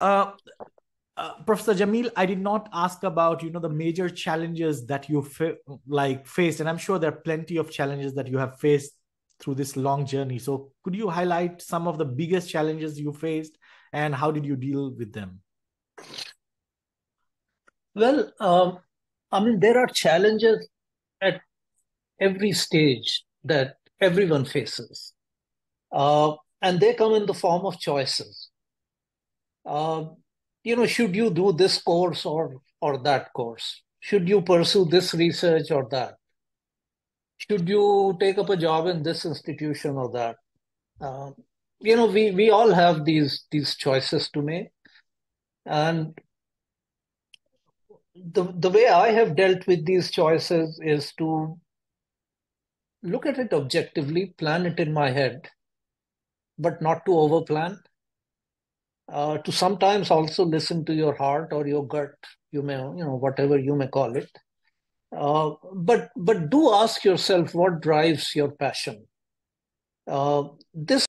uh, uh, Professor Jameel, I did not ask about you know the major challenges that you fa- like faced, and I'm sure there are plenty of challenges that you have faced through this long journey. So, could you highlight some of the biggest challenges you faced, and how did you deal with them? Well, um, I mean, there are challenges at every stage that everyone faces, uh, and they come in the form of choices. Uh, you know, should you do this course or or that course? Should you pursue this research or that? Should you take up a job in this institution or that? Uh, you know, we we all have these these choices to make, and the the way I have dealt with these choices is to look at it objectively, plan it in my head, but not to overplan uh, to sometimes also listen to your heart or your gut you may you know whatever you may call it. Uh, but but do ask yourself what drives your passion. Uh, this